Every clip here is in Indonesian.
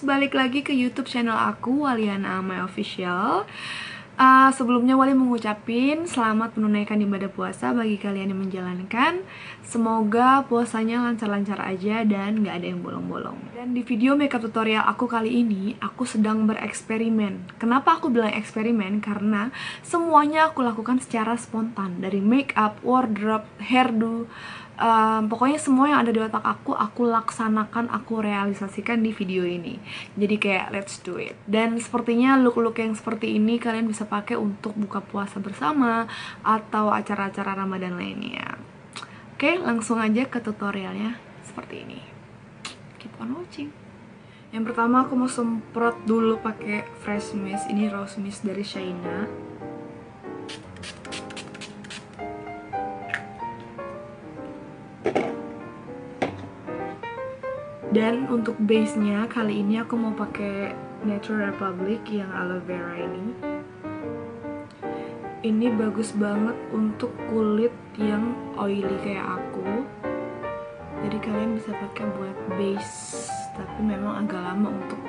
balik lagi ke YouTube channel aku Waliana My Official. Uh, sebelumnya Wali mengucapin selamat menunaikan ibadah puasa bagi kalian yang menjalankan. Semoga puasanya lancar-lancar aja dan gak ada yang bolong-bolong. Dan di video makeup tutorial aku kali ini, aku sedang bereksperimen. Kenapa aku bilang eksperimen? Karena semuanya aku lakukan secara spontan. Dari makeup, wardrobe, hairdo, um, pokoknya semua yang ada di otak aku aku laksanakan aku realisasikan di video ini. Jadi kayak let's do it. Dan sepertinya look-look yang seperti ini kalian bisa pakai untuk buka puasa bersama atau acara-acara ramadan lainnya. Oke langsung aja ke tutorialnya seperti ini. Keep on watching. Yang pertama aku mau semprot dulu pakai fresh mist. Ini rose mist dari Shaina dan untuk base nya kali ini aku mau pakai Natural Republic yang aloe vera ini. Ini bagus banget untuk kulit yang oily kayak aku. Jadi kalian bisa pakai buat base tapi memang agak lama untuk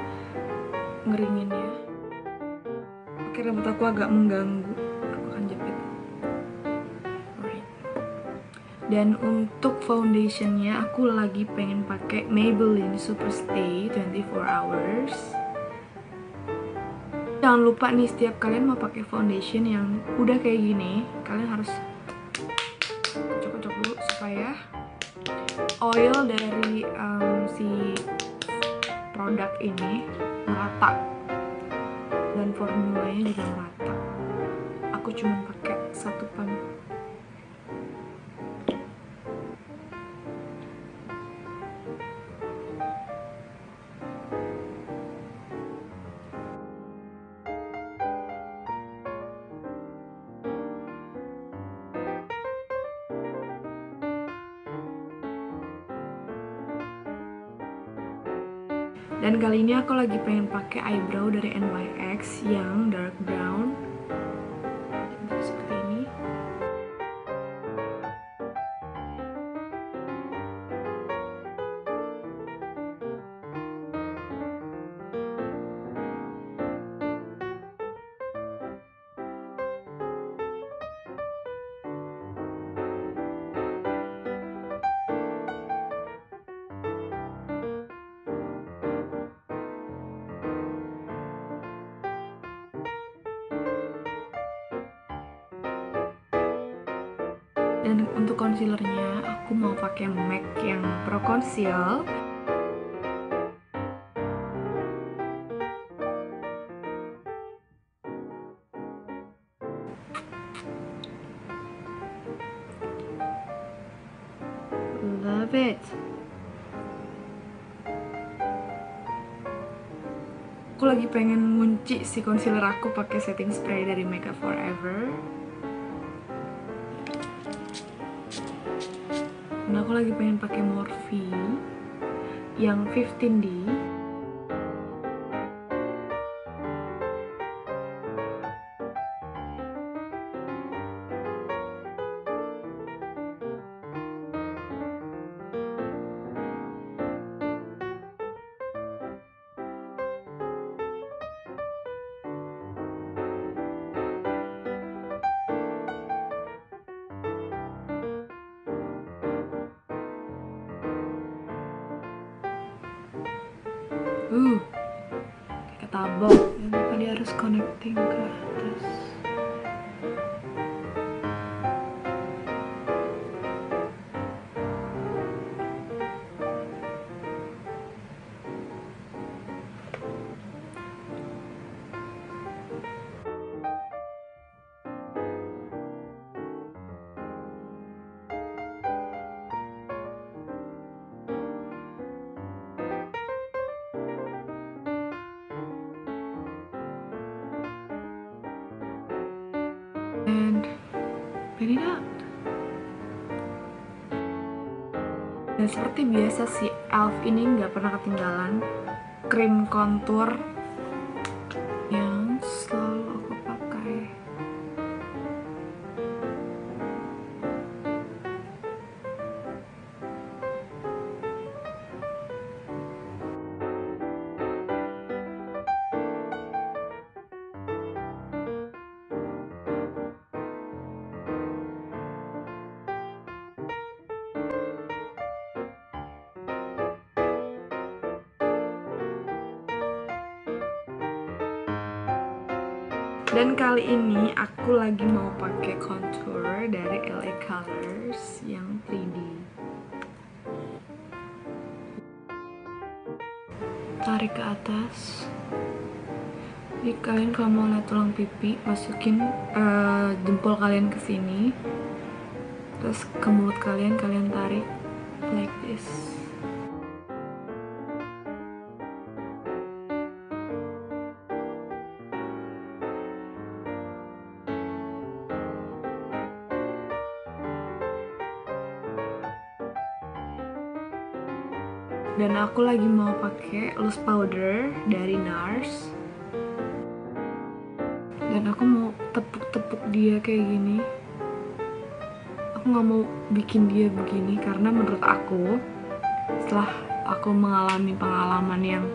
ngeringinnya. Oke rambut aku agak mengganggu dan untuk foundationnya aku lagi pengen pakai Maybelline Super Stay 24 Hours. Jangan lupa nih setiap kalian mau pakai foundation yang udah kayak gini kalian harus kocok-kocok dulu supaya oil dari um, si produk ini merata. Dan formulanya juga merata. Aku cuma pakai satu pump dan kali ini aku lagi pengen pakai eyebrow dari NYX yang dark brown dan untuk concealernya aku mau pakai MAC yang Pro Conceal. Love it. Aku lagi pengen ngunci si concealer aku pakai setting spray dari Makeup Forever aku lagi pengen pakai Morphe yang 15D uh kayak ketabok dia harus connecting ke atas and ready it dan seperti biasa si elf ini nggak pernah ketinggalan krim kontur Dan kali ini aku lagi mau pakai contour dari LA Colors yang 3D. Tarik ke atas. Jadi kalian kalau mau lihat tulang pipi, masukin uh, jempol kalian ke sini. Terus ke mulut kalian kalian tarik like this. Dan aku lagi mau pakai loose powder dari NARS. Dan aku mau tepuk-tepuk dia kayak gini. Aku nggak mau bikin dia begini karena menurut aku setelah aku mengalami pengalaman yang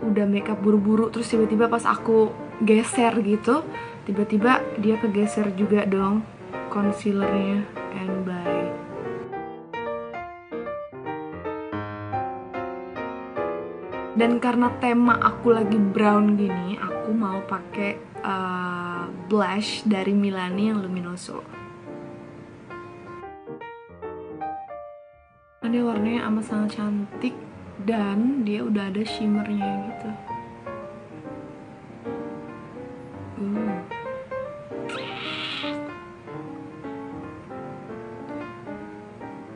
udah makeup buru-buru terus tiba-tiba pas aku geser gitu tiba-tiba dia kegeser juga dong concealernya. And by dan karena tema aku lagi brown gini aku mau pakai uh, blush dari Milani yang luminoso. Dia warnanya amat sangat cantik dan dia udah ada shimmernya gitu. Uh.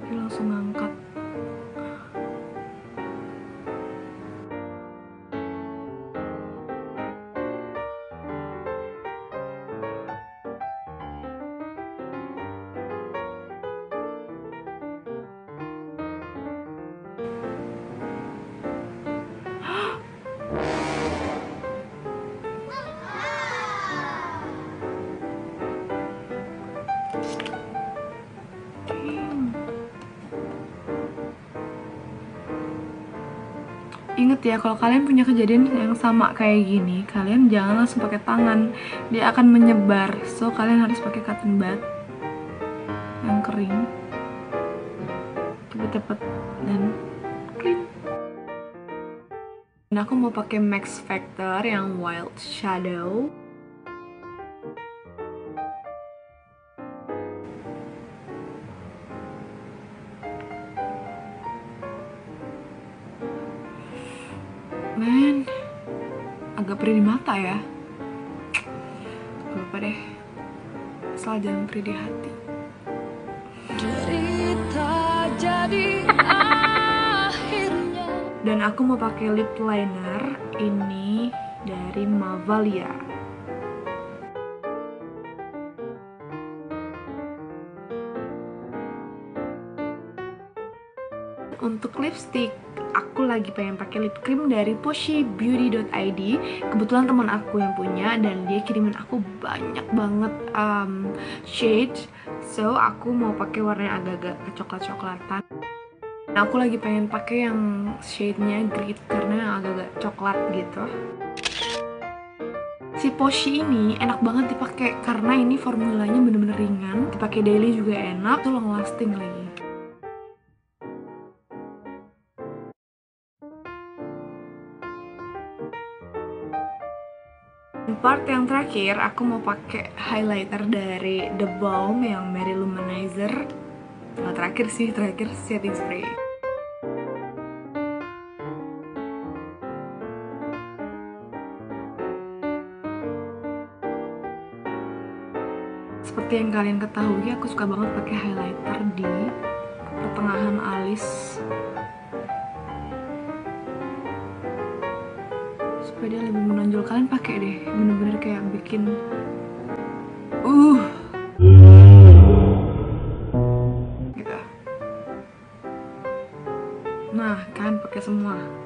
dia langsung ngangkat Ingat ya kalau kalian punya kejadian yang sama kayak gini, kalian jangan langsung pakai tangan, dia akan menyebar. So kalian harus pakai cotton bud yang kering, cepet-cepet dan clean. Dan aku mau pakai Max Factor yang Wild Shadow. Men, agak perih di mata ya. Gak apa deh, asal jangan perih di hati. jadi akhirnya. Dan aku mau pakai lip liner ini dari Mavalia. Untuk lipstick, lagi pengen pakai lip cream dari poshibeauty.id kebetulan teman aku yang punya dan dia kirimin aku banyak banget um, shade so aku mau pakai warna yang agak-agak coklat-coklatan nah aku lagi pengen pakai yang shade-nya grit karena yang agak-agak coklat gitu. Si Poshi ini enak banget dipakai karena ini formulanya bener-bener ringan dipakai daily juga enak tuh long lasting lagi part yang terakhir aku mau pakai highlighter dari The Balm yang Mary Luminizer nah, terakhir sih terakhir setting spray. Seperti yang kalian ketahui aku suka banget pakai highlighter di pertengahan alis dia lebih menonjol kalian pakai deh. Bener-bener kayak bikin uh. Gitu. Nah kan pakai semua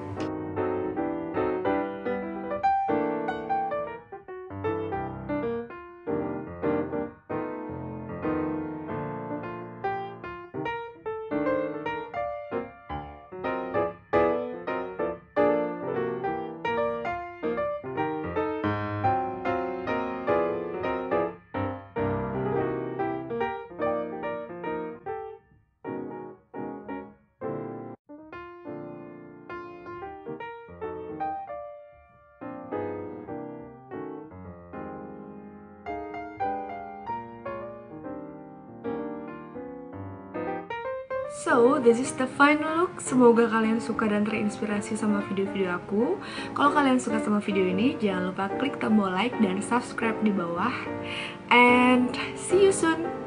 So, this is the final look. Semoga kalian suka dan terinspirasi sama video-video aku. Kalau kalian suka sama video ini, jangan lupa klik tombol like dan subscribe di bawah. And see you soon.